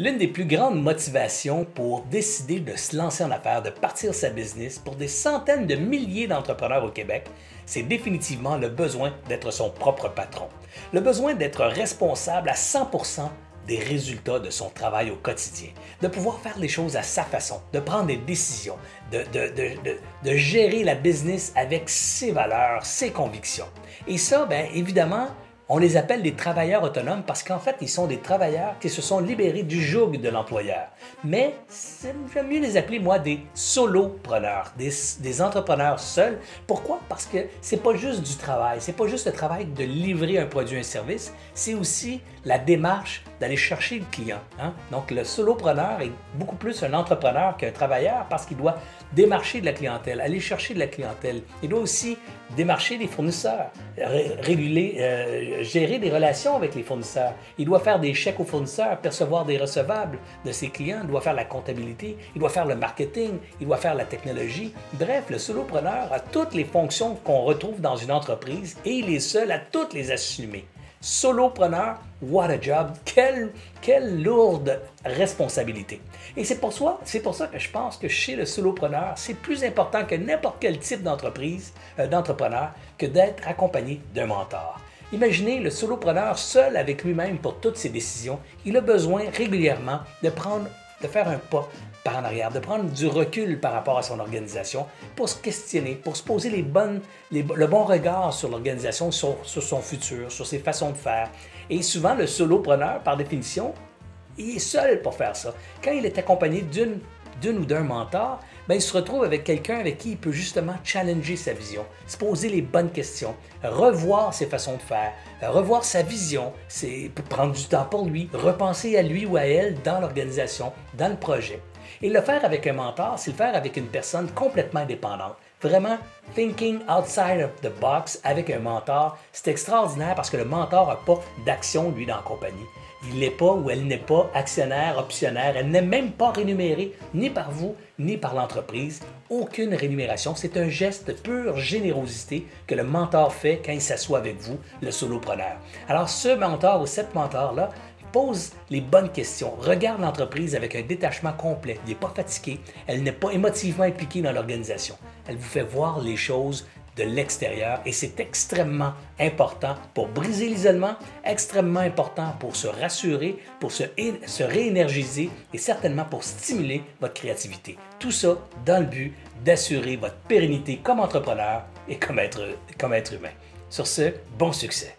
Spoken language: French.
L'une des plus grandes motivations pour décider de se lancer en affaires, de partir sa business pour des centaines de milliers d'entrepreneurs au Québec, c'est définitivement le besoin d'être son propre patron. Le besoin d'être responsable à 100% des résultats de son travail au quotidien, de pouvoir faire les choses à sa façon, de prendre des décisions, de, gérer la business avec ses valeurs, ses convictions. Et ça, bien évidemment, on les appelle des travailleurs autonomes parce qu'en fait, ils sont des travailleurs qui se sont libérés du joug de l'employeur. Mais j'aime mieux les appeler, moi, des solopreneurs, des, entrepreneurs seuls. Pourquoi? Parce que c'est pas juste du travail, c'est pas juste le travail de livrer un produit, un service, c'est aussi la démarche d'aller chercher le client. Hein. Donc, le solopreneur est beaucoup plus un entrepreneur qu'un travailleur parce qu'il doit démarcher de la clientèle, aller chercher de la clientèle. Il doit aussi démarcher des fournisseurs, réguler, euh, gérer des relations avec les fournisseurs. Il doit faire des chèques aux fournisseurs, percevoir des recevables de ses clients, il doit faire la comptabilité, il doit faire le marketing, il doit faire la technologie. Bref, le solopreneur a toutes les fonctions qu'on retrouve dans une entreprise et il est seul à toutes les assumer solopreneur, what a job, quelle, lourde responsabilité. Et c'est pour, ça, pour ça que je pense que chez le solopreneur, c'est plus important que n'importe quel type d'entreprise, euh, d'entrepreneur, que d'être accompagné d'un mentor. Imaginez le solopreneur seul avec lui-même pour toutes ses décisions. Il a besoin régulièrement de prendre de faire un pas par en arrière, de prendre du recul par rapport à son organisation pour se questionner, pour se poser les bonnes, le bon regard sur l'organisation, sur, son futur, sur ses façons de faire. Et souvent, le solopreneur, par définition, il est seul pour faire ça. Quand il est accompagné d'une d'une ou d'un mentor, ben, il se retrouve avec quelqu'un avec qui il peut justement challenger sa vision, se poser les bonnes questions, revoir ses façons de faire, revoir sa vision, c'est prendre du temps pour lui, repenser à lui ou à elle dans l'organisation, dans le projet. Et le faire avec un mentor, c'est le faire avec une personne complètement indépendante. Vraiment, thinking outside of the box avec un mentor, c'est extraordinaire parce que le mentor n'a pas d'action, lui, dans la compagnie. Il n'est pas ou elle n'est pas actionnaire, optionnaire. Elle n'est même pas rémunérée ni par vous ni par l'entreprise. Aucune rémunération. C'est un geste de pure générosité que le mentor fait quand il s'assoit avec vous, le solopreneur. Alors ce mentor ou cette mentor-là pose les bonnes questions, regarde l'entreprise avec un détachement complet. N'est pas fatigué, elle n'est pas émotivement impliquée dans l'organisation. Elle vous fait voir les choses de l'extérieur et c'est extrêmement important pour briser l'isolement, extrêmement important pour se rassurer, pour se, se réénergiser et certainement pour stimuler votre créativité. Tout ça dans le but d'assurer votre pérennité comme entrepreneur et comme être humain. Sur ce, bon succès!